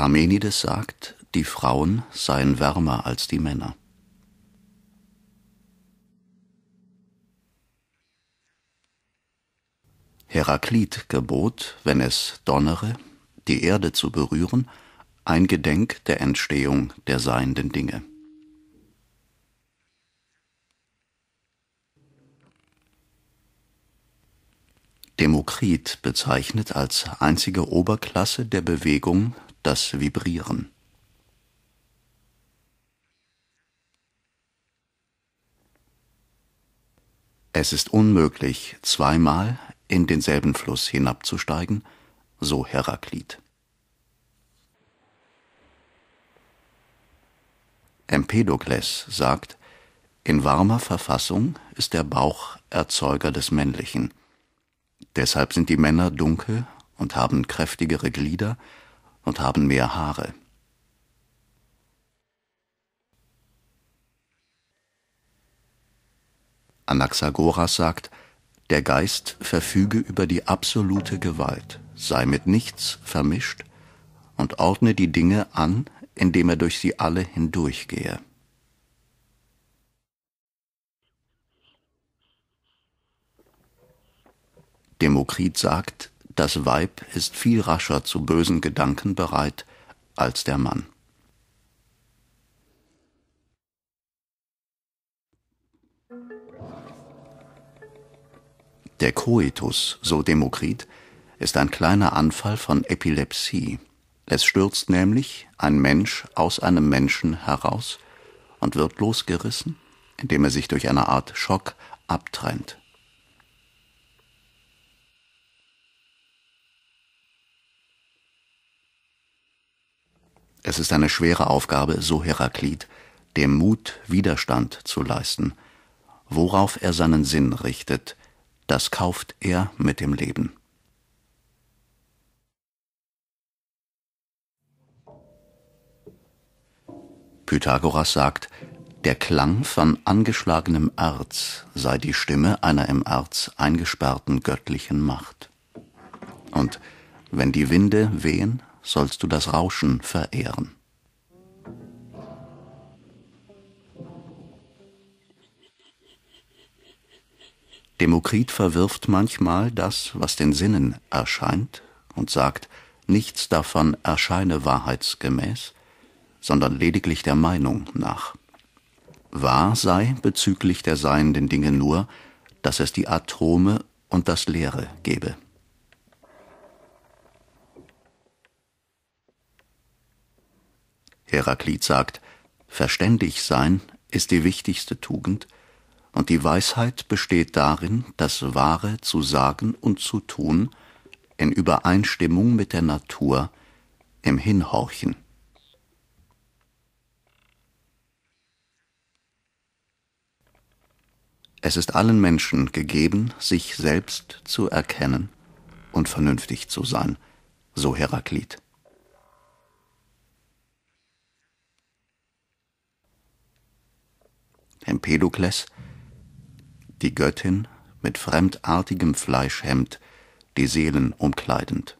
Parmenides sagt, die Frauen seien wärmer als die Männer. Heraklit gebot, wenn es donnere, die Erde zu berühren, ein Gedenk der Entstehung der seienden Dinge. Demokrit bezeichnet als einzige Oberklasse der Bewegung das Vibrieren. Es ist unmöglich, zweimal in denselben Fluss hinabzusteigen, so Heraklit. Empedokles sagt, in warmer Verfassung ist der Bauch Erzeuger des Männlichen. Deshalb sind die Männer dunkel und haben kräftigere Glieder und haben mehr Haare. Anaxagoras sagt, der Geist verfüge über die absolute Gewalt, sei mit nichts vermischt und ordne die Dinge an, indem er durch sie alle hindurchgehe. Demokrit sagt, das Weib ist viel rascher zu bösen Gedanken bereit als der Mann. Der Koitus, so Demokrit, ist ein kleiner Anfall von Epilepsie. Es stürzt nämlich ein Mensch aus einem Menschen heraus und wird losgerissen, indem er sich durch eine Art Schock abtrennt. Es ist eine schwere Aufgabe, so Heraklit, dem Mut Widerstand zu leisten. Worauf er seinen Sinn richtet, das kauft er mit dem Leben. Pythagoras sagt, der Klang von angeschlagenem Erz sei die Stimme einer im Erz eingesperrten göttlichen Macht. Und wenn die Winde wehen, sollst du das Rauschen verehren. Demokrit verwirft manchmal das, was den Sinnen erscheint, und sagt, nichts davon erscheine wahrheitsgemäß, sondern lediglich der Meinung nach. Wahr sei bezüglich der seienden Dinge nur, dass es die Atome und das Leere gebe. Heraklit sagt, verständig sein ist die wichtigste Tugend, und die Weisheit besteht darin, das Wahre zu sagen und zu tun, in Übereinstimmung mit der Natur, im Hinhorchen. Es ist allen Menschen gegeben, sich selbst zu erkennen und vernünftig zu sein, so Heraklit. Empedokles, die Göttin mit fremdartigem Fleischhemd, die Seelen umkleidend.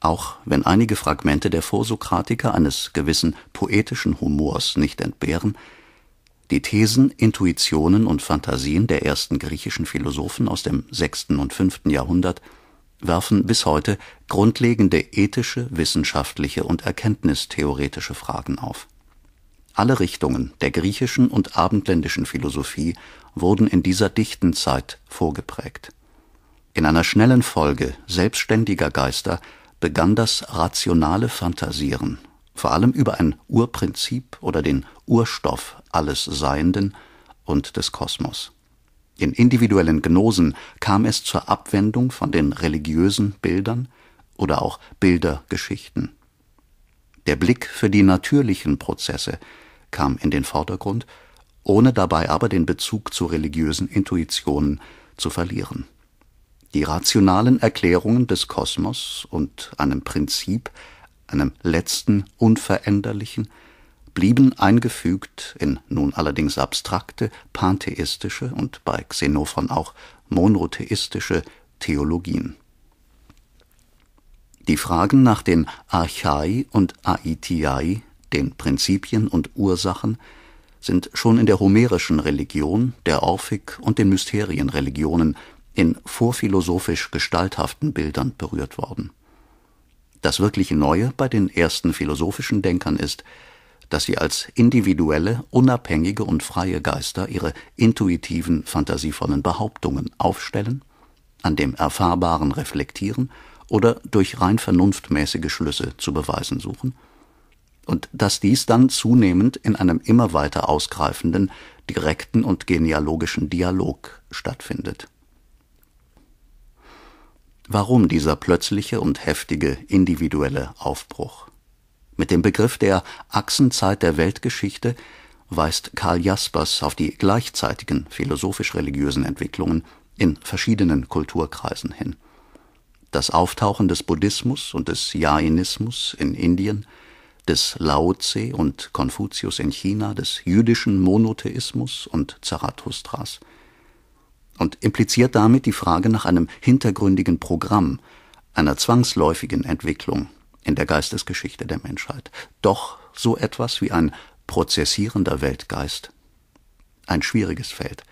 Auch wenn einige Fragmente der Vorsokratiker eines gewissen poetischen Humors nicht entbehren, die Thesen, Intuitionen und Phantasien der ersten griechischen Philosophen aus dem sechsten und fünften Jahrhundert werfen bis heute grundlegende ethische, wissenschaftliche und erkenntnistheoretische Fragen auf. Alle Richtungen der griechischen und abendländischen Philosophie wurden in dieser dichten Zeit vorgeprägt. In einer schnellen Folge selbstständiger Geister begann das rationale Phantasieren, vor allem über ein Urprinzip oder den Urstoff alles Seienden und des Kosmos. In individuellen Gnosen kam es zur Abwendung von den religiösen Bildern oder auch Bildergeschichten. Der Blick für die natürlichen Prozesse kam in den Vordergrund, ohne dabei aber den Bezug zu religiösen Intuitionen zu verlieren Die rationalen Erklärungen des Kosmos und einem Prinzip, einem letzten Unveränderlichen, blieben eingefügt in nun allerdings abstrakte, pantheistische und bei Xenophon auch monotheistische Theologien. Die Fragen nach den Archai und Aitiai, den Prinzipien und Ursachen, sind schon in der homerischen Religion, der Orphik und den Mysterienreligionen in vorphilosophisch gestalthaften Bildern berührt worden. Das wirklich Neue bei den ersten philosophischen Denkern ist, dass sie als individuelle, unabhängige und freie Geister ihre intuitiven, fantasievollen Behauptungen aufstellen, an dem Erfahrbaren reflektieren oder durch rein vernunftmäßige Schlüsse zu beweisen suchen, und dass dies dann zunehmend in einem immer weiter ausgreifenden, direkten und genealogischen Dialog stattfindet. Warum dieser plötzliche und heftige individuelle Aufbruch? Mit dem Begriff der Achsenzeit der Weltgeschichte weist Karl Jaspers auf die gleichzeitigen philosophisch-religiösen Entwicklungen in verschiedenen Kulturkreisen hin. Das Auftauchen des Buddhismus und des Jainismus in Indien, des Lao Tse und Konfuzius in China, des jüdischen Monotheismus und Zarathustras und impliziert damit die Frage nach einem hintergründigen Programm, einer zwangsläufigen Entwicklung in der Geistesgeschichte der Menschheit. Doch so etwas wie ein prozessierender Weltgeist. Ein schwieriges Feld.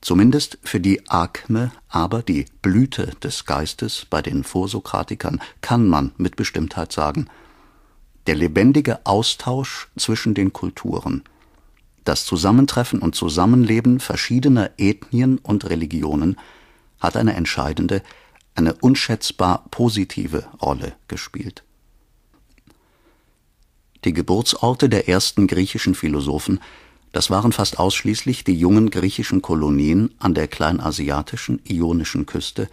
Zumindest für die Akme, aber die Blüte des Geistes bei den Vorsokratikern kann man mit Bestimmtheit sagen. Der lebendige Austausch zwischen den Kulturen, das Zusammentreffen und Zusammenleben verschiedener Ethnien und Religionen hat eine entscheidende, eine unschätzbar positive Rolle gespielt. Die Geburtsorte der ersten griechischen Philosophen, das waren fast ausschließlich die jungen griechischen Kolonien an der kleinasiatischen ionischen Küste,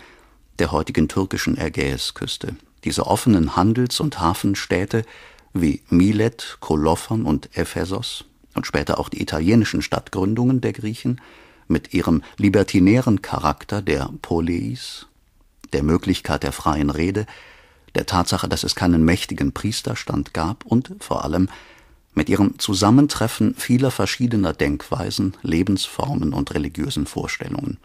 der heutigen türkischen Ägäisküste. Diese offenen Handels- und Hafenstädte wie Milet, Kolophon und Ephesos und später auch die italienischen Stadtgründungen der Griechen mit ihrem libertinären Charakter der Poleis, der Möglichkeit der freien Rede, der Tatsache, dass es keinen mächtigen Priesterstand gab und vor allem mit ihrem Zusammentreffen vieler verschiedener Denkweisen, Lebensformen und religiösen Vorstellungen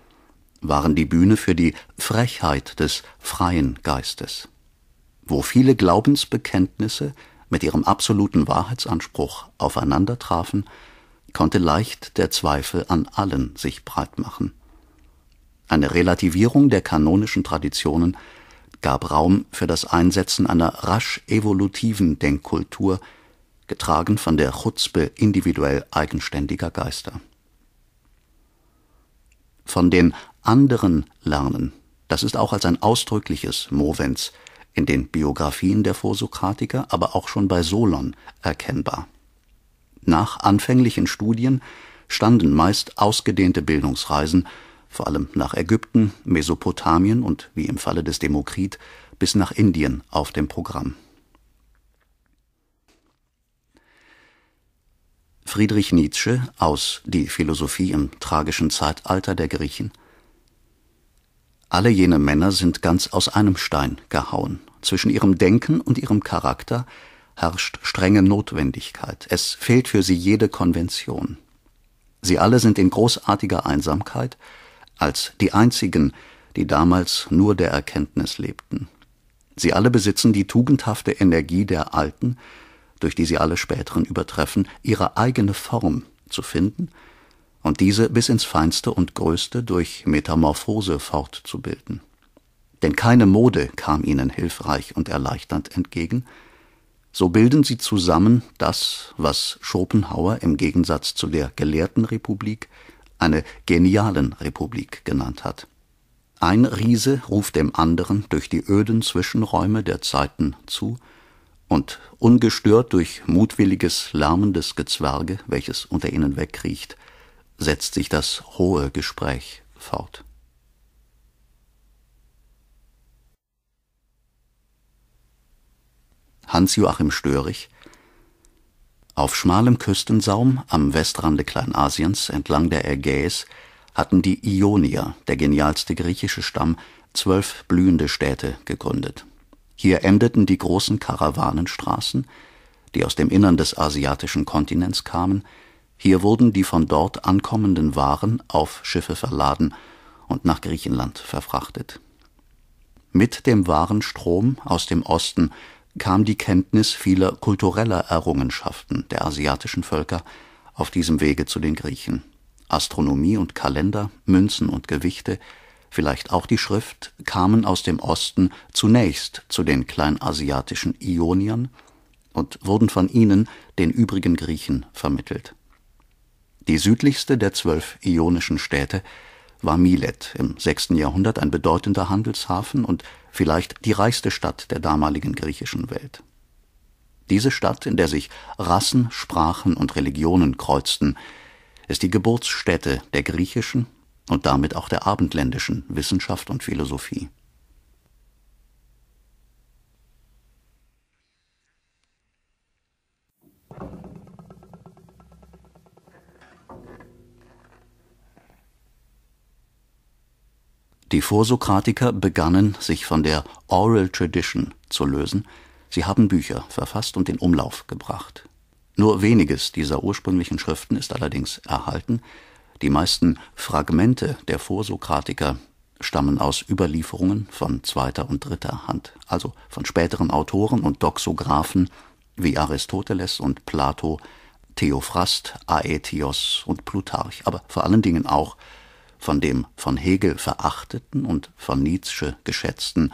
waren die Bühne für die Frechheit des freien Geistes, wo viele Glaubensbekenntnisse mit ihrem absoluten Wahrheitsanspruch aufeinander trafen, konnte leicht der Zweifel an allen sich breit machen. Eine Relativierung der kanonischen Traditionen gab Raum für das Einsetzen einer rasch evolutiven Denkkultur, getragen von der Chutzpe individuell eigenständiger Geister. Von den anderen lernen, das ist auch als ein ausdrückliches Movens in den Biografien der Vorsokratiker, aber auch schon bei Solon erkennbar. Nach anfänglichen Studien standen meist ausgedehnte Bildungsreisen vor allem nach Ägypten, Mesopotamien und wie im Falle des Demokrit bis nach Indien auf dem Programm. Friedrich Nietzsche aus Die Philosophie im tragischen Zeitalter der Griechen Alle jene Männer sind ganz aus einem Stein gehauen. Zwischen ihrem Denken und ihrem Charakter herrscht strenge Notwendigkeit. Es fehlt für sie jede Konvention. Sie alle sind in großartiger Einsamkeit als die einzigen, die damals nur der Erkenntnis lebten. Sie alle besitzen die tugendhafte Energie der Alten, durch die sie alle späteren übertreffen, ihre eigene Form zu finden und diese bis ins Feinste und Größte durch Metamorphose fortzubilden. Denn keine Mode kam ihnen hilfreich und erleichternd entgegen, so bilden sie zusammen das, was Schopenhauer im Gegensatz zu der gelehrten Republik eine genialen Republik genannt hat. Ein Riese ruft dem anderen durch die öden Zwischenräume der Zeiten zu, und ungestört durch mutwilliges, lärmendes Gezwerge, welches unter ihnen wegkriecht, setzt sich das hohe Gespräch fort. Hans-Joachim Störich auf schmalem Küstensaum am Westrande Kleinasiens entlang der Ägäis hatten die Ionier, der genialste griechische Stamm, zwölf blühende Städte gegründet. Hier endeten die großen Karawanenstraßen, die aus dem Innern des asiatischen Kontinents kamen, hier wurden die von dort ankommenden Waren auf Schiffe verladen und nach Griechenland verfrachtet. Mit dem Warenstrom aus dem Osten kam die Kenntnis vieler kultureller Errungenschaften der asiatischen Völker auf diesem Wege zu den Griechen. Astronomie und Kalender, Münzen und Gewichte, vielleicht auch die Schrift, kamen aus dem Osten zunächst zu den kleinasiatischen Ioniern und wurden von ihnen den übrigen Griechen vermittelt. Die südlichste der zwölf ionischen Städte war Milet, im 6. Jahrhundert ein bedeutender Handelshafen und vielleicht die reichste Stadt der damaligen griechischen Welt. Diese Stadt, in der sich Rassen, Sprachen und Religionen kreuzten, ist die Geburtsstätte der griechischen und damit auch der abendländischen Wissenschaft und Philosophie. Die Vorsokratiker begannen, sich von der Oral Tradition zu lösen. Sie haben Bücher verfasst und in Umlauf gebracht. Nur weniges dieser ursprünglichen Schriften ist allerdings erhalten. Die meisten Fragmente der Vorsokratiker stammen aus Überlieferungen von zweiter und dritter Hand, also von späteren Autoren und Doxographen wie Aristoteles und Plato, Theophrast, Aetios und Plutarch, aber vor allen Dingen auch von dem von Hegel verachteten und von Nietzsche geschätzten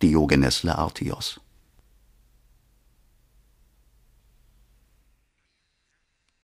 Diogenes Laertios